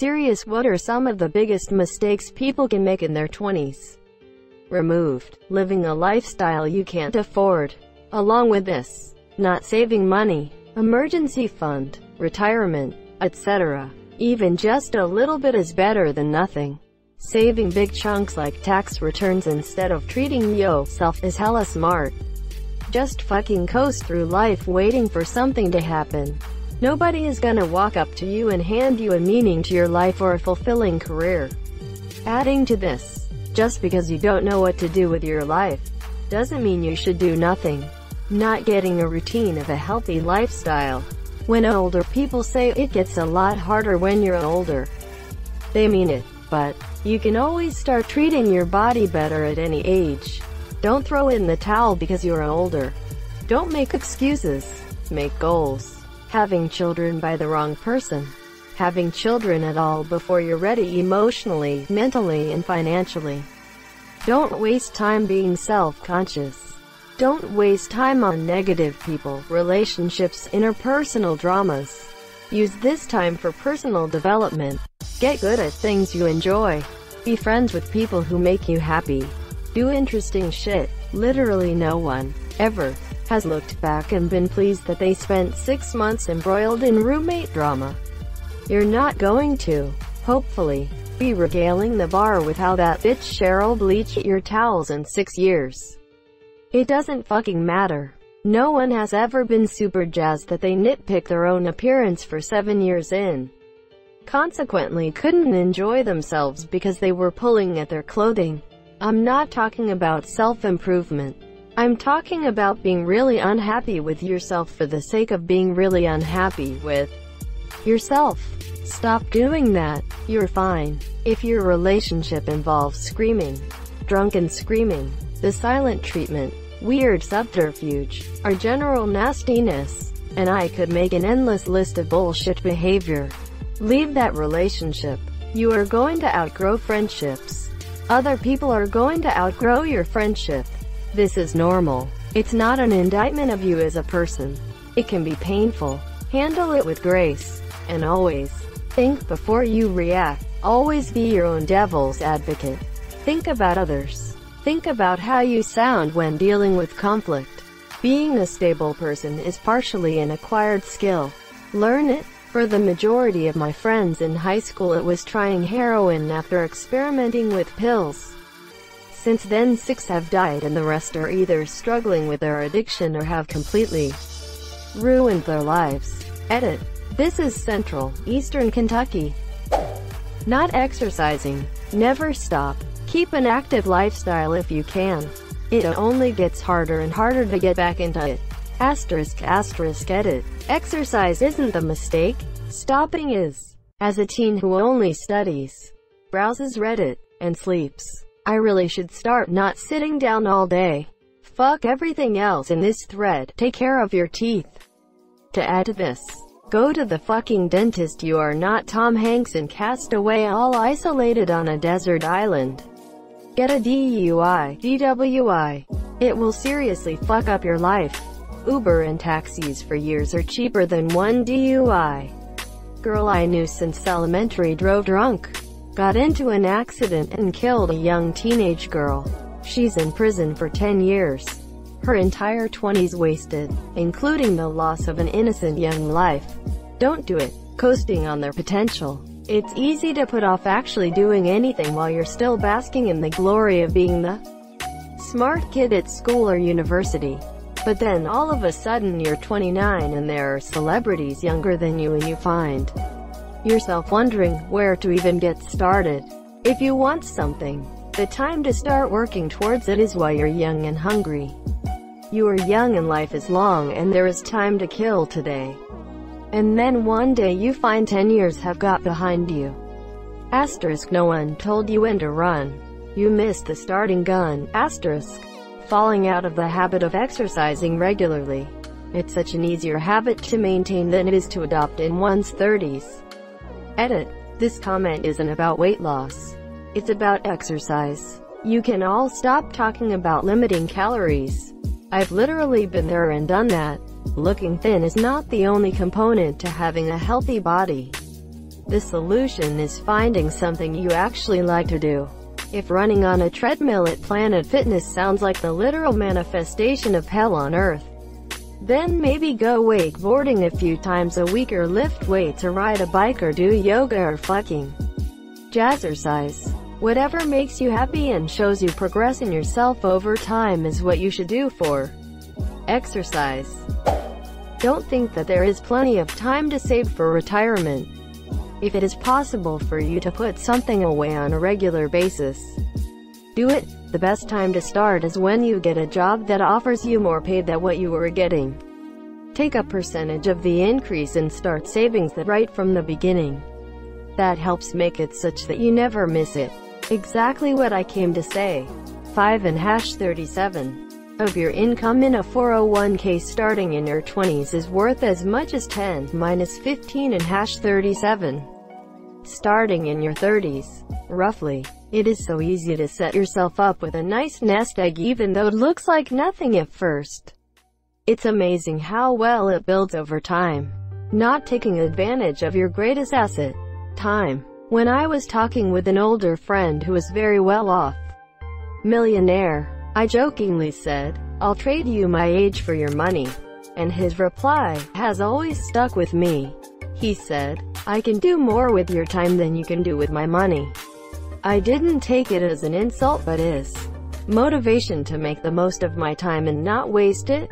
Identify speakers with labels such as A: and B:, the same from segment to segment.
A: serious what are some of the biggest mistakes people can make in their 20s? Removed. Living a lifestyle you can't afford. Along with this, not saving money, emergency fund, retirement, etc. Even just a little bit is better than nothing. Saving big chunks like tax returns instead of treating yourself is hella smart. Just fucking coast through life waiting for something to happen. Nobody is gonna walk up to you and hand you a meaning to your life or a fulfilling career. Adding to this, just because you don't know what to do with your life, doesn't mean you should do nothing. Not getting a routine of a healthy lifestyle. When older people say it gets a lot harder when you're older, they mean it, but you can always start treating your body better at any age. Don't throw in the towel because you're older. Don't make excuses. Make goals. Having children by the wrong person. Having children at all before you're ready emotionally, mentally, and financially. Don't waste time being self-conscious. Don't waste time on negative people, relationships, interpersonal dramas. Use this time for personal development. Get good at things you enjoy. Be friends with people who make you happy. Do interesting shit. Literally no one, ever, has looked back and been pleased that they spent six months embroiled in roommate drama. You're not going to, hopefully, be regaling the bar with how that bitch Cheryl bleached your towels in six years. It doesn't fucking matter. No one has ever been super jazzed that they nitpick their own appearance for seven years in. Consequently couldn't enjoy themselves because they were pulling at their clothing. I'm not talking about self-improvement. I'm talking about being really unhappy with yourself for the sake of being really unhappy with yourself. Stop doing that. You're fine. If your relationship involves screaming, drunken screaming, the silent treatment, weird subterfuge, or general nastiness, and I could make an endless list of bullshit behavior. Leave that relationship. You are going to outgrow friendships. Other people are going to outgrow your friendship. This is normal. It's not an indictment of you as a person. It can be painful. Handle it with grace. And always, think before you react. Always be your own devil's advocate. Think about others. Think about how you sound when dealing with conflict. Being a stable person is partially an acquired skill. Learn it. For the majority of my friends in high school it was trying heroin after experimenting with pills. Since then six have died and the rest are either struggling with their addiction or have completely ruined their lives. Edit. This is Central, Eastern Kentucky. Not exercising. Never stop. Keep an active lifestyle if you can. It only gets harder and harder to get back into it. Asterisk asterisk edit. Exercise isn't the mistake. Stopping is. As a teen who only studies, browses Reddit, and sleeps, I really should start not sitting down all day. Fuck everything else in this thread. Take care of your teeth. To add to this, go to the fucking dentist you are not Tom Hanks and cast away all isolated on a desert island. Get a DUI, DWI. It will seriously fuck up your life. Uber and taxis for years are cheaper than one DUI. Girl I knew since elementary drove drunk, got into an accident and killed a young teenage girl. She's in prison for 10 years. Her entire 20s wasted, including the loss of an innocent young life. Don't do it. Coasting on their potential. It's easy to put off actually doing anything while you're still basking in the glory of being the smart kid at school or university. But then all of a sudden you're 29 and there are celebrities younger than you and you find yourself wondering where to even get started. If you want something, the time to start working towards it is while you're young and hungry. You are young and life is long and there is time to kill today. And then one day you find 10 years have got behind you. Asterisk no one told you when to run. You missed the starting gun. Asterisk falling out of the habit of exercising regularly. It's such an easier habit to maintain than it is to adopt in one's 30s. Edit. This comment isn't about weight loss. It's about exercise. You can all stop talking about limiting calories. I've literally been there and done that. Looking thin is not the only component to having a healthy body. The solution is finding something you actually like to do. If running on a treadmill at Planet Fitness sounds like the literal manifestation of hell on earth, then maybe go wakeboarding a few times a week or lift weights or ride a bike or do yoga or fucking jazzercise. Whatever makes you happy and shows you progress in yourself over time is what you should do for exercise. Don't think that there is plenty of time to save for retirement. If it is possible for you to put something away on a regular basis, do it. The best time to start is when you get a job that offers you more pay than what you were getting. Take a percentage of the increase and start savings that right from the beginning. That helps make it such that you never miss it. Exactly what I came to say. 5 and hash 37 of your income in a 401k starting in your 20s is worth as much as 10 minus 15 and hash 37 starting in your 30s. Roughly. It is so easy to set yourself up with a nice nest egg even though it looks like nothing at first. It's amazing how well it builds over time. Not taking advantage of your greatest asset. Time. When I was talking with an older friend who was very well off, millionaire, I jokingly said, I'll trade you my age for your money. And his reply has always stuck with me. He said, I can do more with your time than you can do with my money. I didn't take it as an insult but as motivation to make the most of my time and not waste it.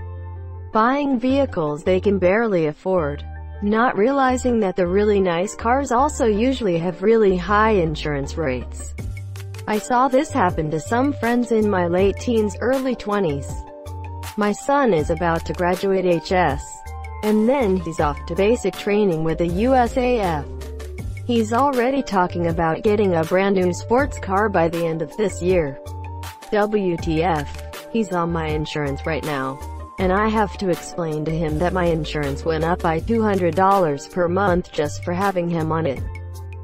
A: Buying vehicles they can barely afford. Not realizing that the really nice cars also usually have really high insurance rates. I saw this happen to some friends in my late teens, early 20s. My son is about to graduate HS. And then he's off to basic training with the USAF. He's already talking about getting a brand new sports car by the end of this year. WTF. He's on my insurance right now. And I have to explain to him that my insurance went up by $200 per month just for having him on it.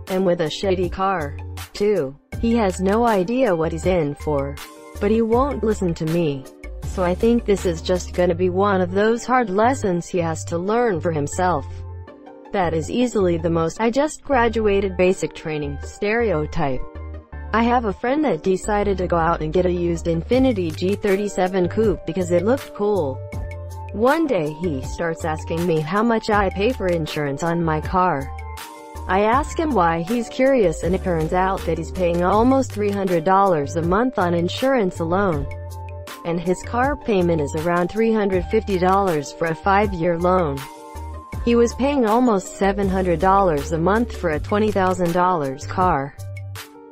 A: And with a shitty car, too. He has no idea what he's in for. But he won't listen to me. So I think this is just gonna be one of those hard lessons he has to learn for himself. That is easily the most I just graduated basic training stereotype. I have a friend that decided to go out and get a used Infiniti G37 coupe because it looked cool. One day he starts asking me how much I pay for insurance on my car. I ask him why he's curious and it turns out that he's paying almost $300 a month on insurance alone. And his car payment is around $350 for a five-year loan. He was paying almost $700 a month for a $20,000 car.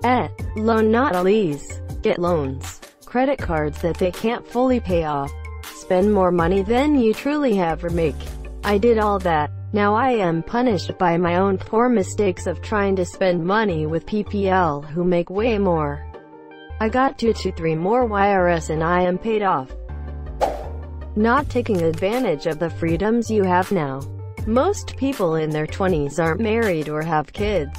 A: Eh, loan not a lease. Get loans. Credit cards that they can't fully pay off. Spend more money than you truly have or make. I did all that. Now I am punished by my own poor mistakes of trying to spend money with PPL who make way more. I got 2 to 3 more YRS and I am paid off. Not taking advantage of the freedoms you have now. Most people in their 20s aren't married or have kids.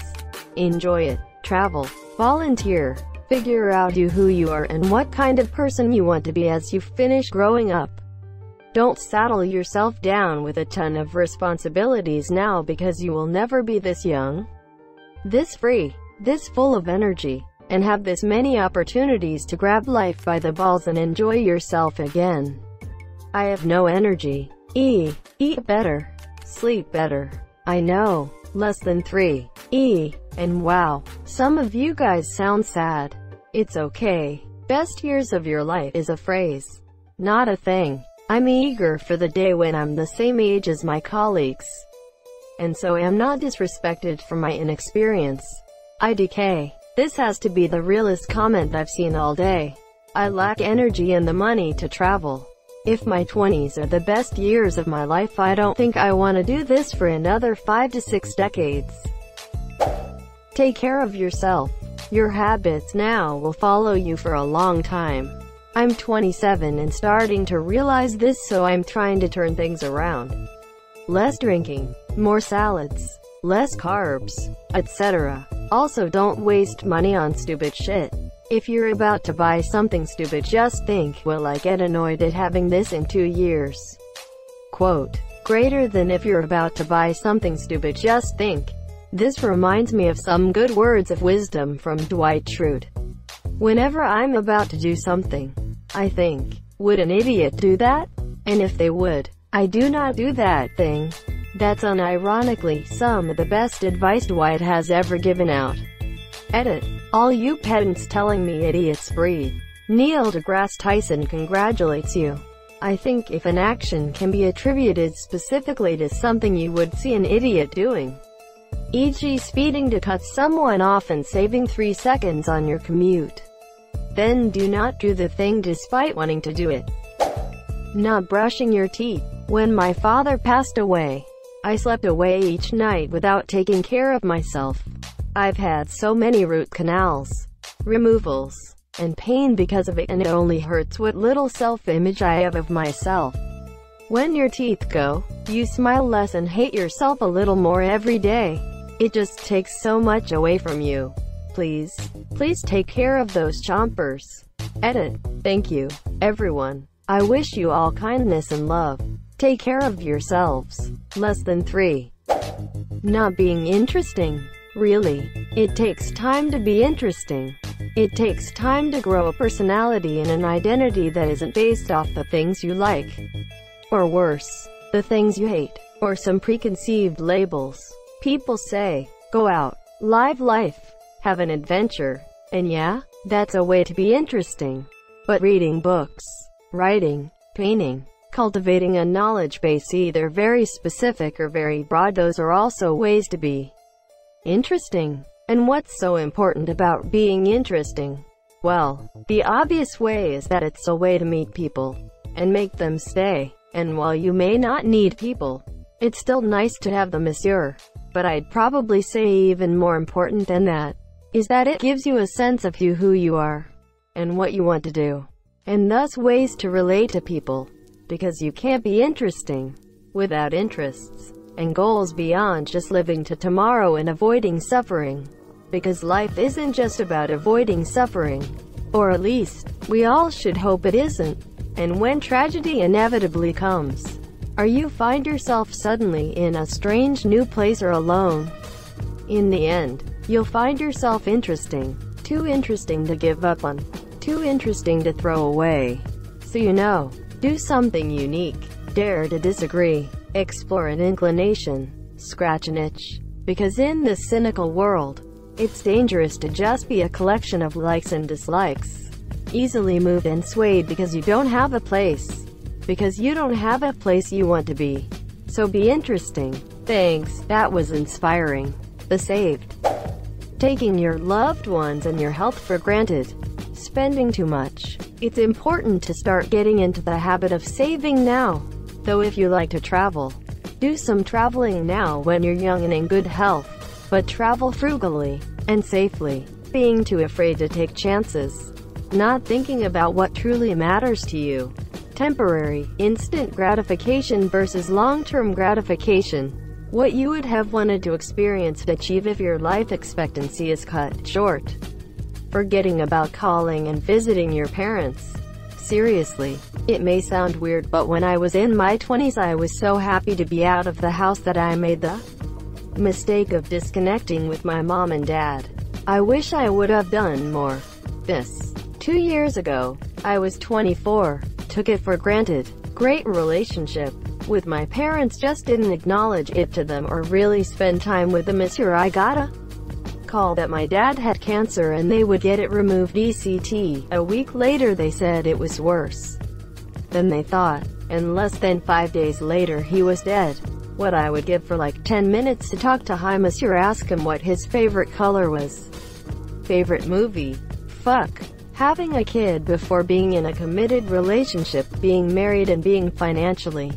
A: Enjoy it. Travel. Volunteer. Figure out who you are and what kind of person you want to be as you finish growing up. Don't saddle yourself down with a ton of responsibilities now because you will never be this young, this free, this full of energy, and have this many opportunities to grab life by the balls and enjoy yourself again. I have no energy. E. Eat better. Sleep better. I know. Less than 3. E. And wow. Some of you guys sound sad. It's okay. Best years of your life is a phrase. Not a thing. I'm eager for the day when I'm the same age as my colleagues. And so I am not disrespected for my inexperience. IDK. This has to be the realest comment I've seen all day. I lack energy and the money to travel. If my 20s are the best years of my life I don't think I want to do this for another 5 to 6 decades. Take care of yourself. Your habits now will follow you for a long time. I'm 27 and starting to realize this so I'm trying to turn things around. Less drinking, more salads, less carbs, etc. Also don't waste money on stupid shit. If you're about to buy something stupid just think, will I get annoyed at having this in two years? Quote. Greater than if you're about to buy something stupid just think, This reminds me of some good words of wisdom from Dwight Schrute. Whenever I'm about to do something, I think, would an idiot do that? And if they would, I do not do that thing. That's unironically some of the best advice Dwight has ever given out. Edit. All you pedants telling me idiots breathe. Neil deGrasse Tyson congratulates you. I think if an action can be attributed specifically to something you would see an idiot doing, e.g. speeding to cut someone off and saving 3 seconds on your commute, then do not do the thing despite wanting to do it. Not brushing your teeth. When my father passed away, I slept away each night without taking care of myself. I've had so many root canals, removals, and pain because of it and it only hurts what little self-image I have of myself. When your teeth go, you smile less and hate yourself a little more every day. It just takes so much away from you. Please, please take care of those chompers. Edit. Thank you, everyone. I wish you all kindness and love. Take care of yourselves. Less than 3. Not being interesting. Really. It takes time to be interesting. It takes time to grow a personality and an identity that isn't based off the things you like. Or worse, the things you hate. Or some preconceived labels. People say, go out, live life, have an adventure. And yeah, that's a way to be interesting. But reading books, writing, painting, cultivating a knowledge base either very specific or very broad those are also ways to be interesting. And what's so important about being interesting? Well, the obvious way is that it's a way to meet people and make them stay. And while you may not need people, it's still nice to have them as your. But I'd probably say even more important than that is that it gives you a sense of you who you are and what you want to do and thus ways to relate to people because you can't be interesting without interests and goals beyond just living to tomorrow and avoiding suffering. Because life isn't just about avoiding suffering. Or at least, we all should hope it isn't. And when tragedy inevitably comes, or you find yourself suddenly in a strange new place or alone, in the end, you'll find yourself interesting. Too interesting to give up on. Too interesting to throw away. So you know, do something unique. Dare to disagree. Explore an inclination. Scratch an itch. Because in this cynical world, it's dangerous to just be a collection of likes and dislikes. Easily moved and swayed because you don't have a place. Because you don't have a place you want to be. So be interesting. Thanks, that was inspiring. The Saved. Taking your loved ones and your health for granted. Spending too much. It's important to start getting into the habit of saving now. Though if you like to travel, do some traveling now when you're young and in good health. But travel frugally and safely. Being too afraid to take chances. Not thinking about what truly matters to you. Temporary, instant gratification versus long-term gratification. What you would have wanted to experience achieve if your life expectancy is cut short. Forgetting about calling and visiting your parents. Seriously, it may sound weird but when I was in my 20s I was so happy to be out of the house that I made the mistake of disconnecting with my mom and dad. I wish I would have done more. This. Two years ago, I was 24, took it for granted. Great relationship with my parents just didn't acknowledge it to them or really spend time with them as here I gotta call that my dad had cancer and they would get it removed ECT. A week later they said it was worse than they thought, and less than five days later he was dead. What I would give for like 10 minutes to talk to Hi Monsieur ask him what his favorite color was. Favorite movie? Fuck. Having a kid before being in a committed relationship, being married and being financially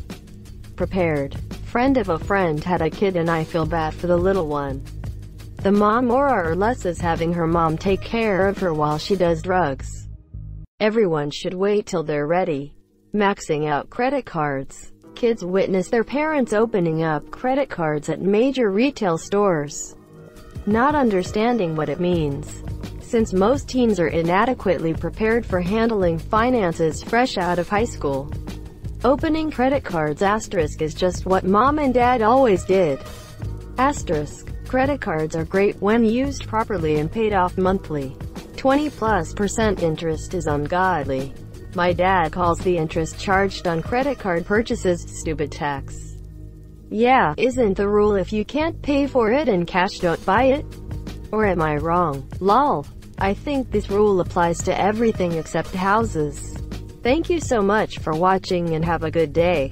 A: prepared. Friend of a friend had a kid and I feel bad for the little one. The mom more or less is having her mom take care of her while she does drugs. Everyone should wait till they're ready. Maxing out credit cards. Kids witness their parents opening up credit cards at major retail stores. Not understanding what it means. Since most teens are inadequately prepared for handling finances fresh out of high school. Opening credit cards asterisk is just what mom and dad always did. Asterisk. Credit cards are great when used properly and paid off monthly. 20 plus percent interest is ungodly. My dad calls the interest charged on credit card purchases stupid tax. Yeah, isn't the rule if you can't pay for it in cash don't buy it? Or am I wrong? Lol. I think this rule applies to everything except houses. Thank you so much for watching and have a good day.